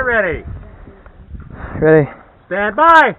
Ready. Ready. Stand by.